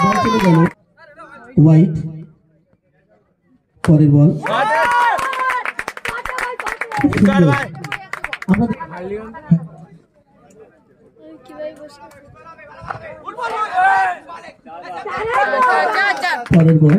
বল চলে গেল হোয়াইট পরের বল পরের বল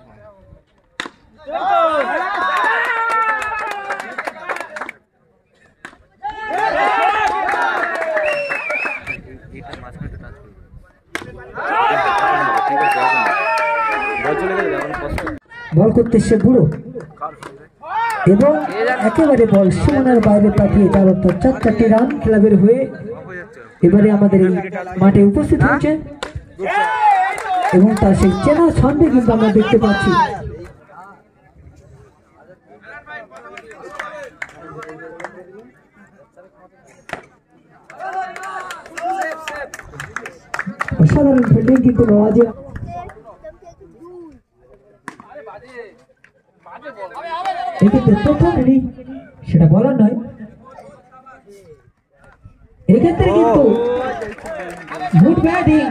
বল করতে সে বুড়ো। এবং একেবারে বল সীমানার বাইরে পাঠিয়ে তার অর্থাৎ চার চারটি রান ক্লাবের হয়ে এবারে আমাদের এই মাঠে উপস্থিত হয়েছে। এবং তার সেই চেনা ছন্দে কিন্তু আমরা দেখতে পাচ্ছি। অসাধারণ ফিল্ডিং কিন্তু নওয়াজের এক্ষেত্রে সেটা বলার নয়। এক্ষেত্রে কিন্তু গুড ব্যাটিং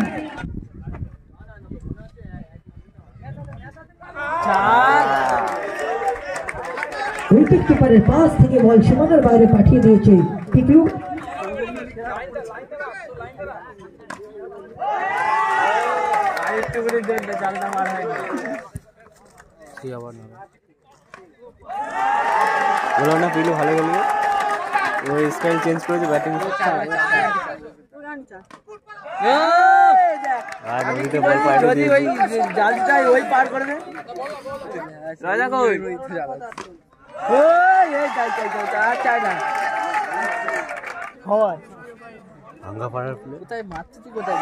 উইকেট কিপারের পাশ থেকে বল সীমানার বাইরে পাঠিয়ে দিয়েছে টিকলু বলো না পিলু ভালো খেলবে ওই স্টাইল চেঞ্জ করেছে ব্যাটিং আর নদীতে বল পাঠিয়ে যদি ওই জালটাই ওই পার করে দে রাজা কই ওই এই যাই যাই যাই আর চাই না হয় ভাঙ্গা পাড়ার প্লে কোথায় মারছিস তুই কোথায়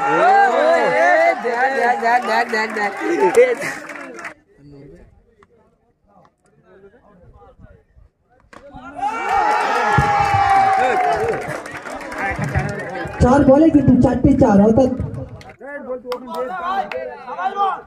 এই দেখ দেখ দেখ দেখ দেখ দেখ চার বলে কিন্তু চারটে চার অর্থাৎ অর্থাৎ